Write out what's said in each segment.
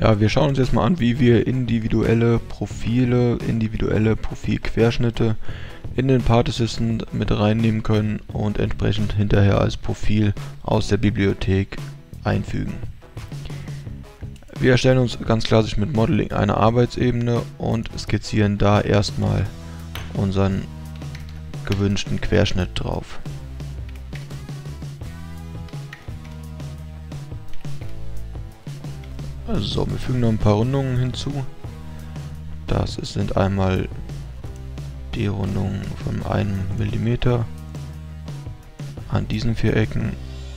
Ja, wir schauen uns jetzt mal an, wie wir individuelle Profile, individuelle Profilquerschnitte in den Part Assistant mit reinnehmen können und entsprechend hinterher als Profil aus der Bibliothek einfügen. Wir erstellen uns ganz klassisch mit Modeling eine Arbeitsebene und skizzieren da erstmal unseren gewünschten Querschnitt drauf. So, wir fügen noch ein paar Rundungen hinzu. Das sind einmal die Rundung von einem Millimeter an diesen vier Ecken.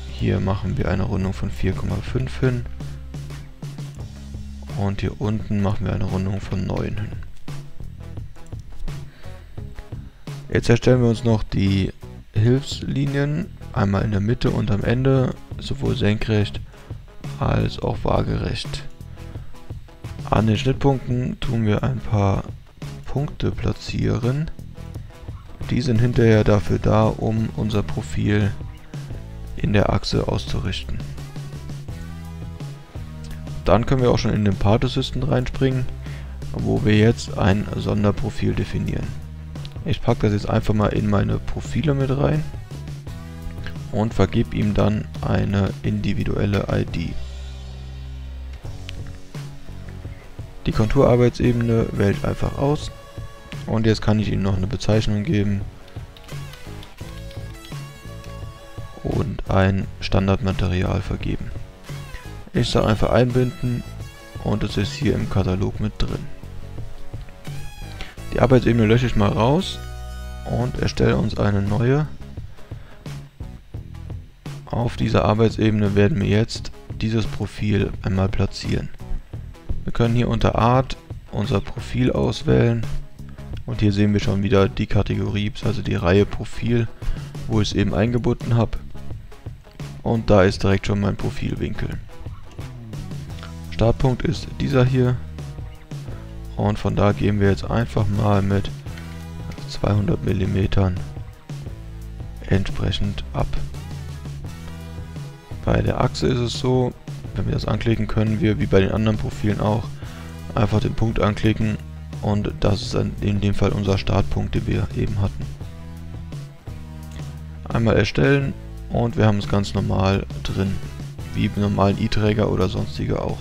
Hier machen wir eine Rundung von 4,5 hin. Und hier unten machen wir eine Rundung von 9 hin. Jetzt erstellen wir uns noch die Hilfslinien, einmal in der Mitte und am Ende, sowohl senkrecht als auch waagerecht. An den Schnittpunkten tun wir ein paar Punkte platzieren. Die sind hinterher dafür da, um unser Profil in der Achse auszurichten. Dann können wir auch schon in den Part Assistant reinspringen, wo wir jetzt ein Sonderprofil definieren. Ich packe das jetzt einfach mal in meine Profile mit rein und vergebe ihm dann eine individuelle ID. Die Konturarbeitsebene wählt einfach aus und jetzt kann ich ihm noch eine Bezeichnung geben und ein Standardmaterial vergeben. Ich sage einfach einbinden und es ist hier im Katalog mit drin. Die Arbeitsebene lösche ich mal raus und erstelle uns eine neue. Auf dieser Arbeitsebene werden wir jetzt dieses Profil einmal platzieren. Wir können hier unter Art unser Profil auswählen und hier sehen wir schon wieder die Kategorie, also die Reihe Profil, wo ich es eben eingebunden habe. Und da ist direkt schon mein Profilwinkel. Startpunkt ist dieser hier und von da gehen wir jetzt einfach mal mit 200 mm entsprechend ab. Bei der Achse ist es so, wenn wir das anklicken, können wir wie bei den anderen Profilen auch einfach den Punkt anklicken und das ist in dem Fall unser Startpunkt, den wir eben hatten. Einmal erstellen und wir haben es ganz normal drin, wie normalen i-Träger oder sonstige auch.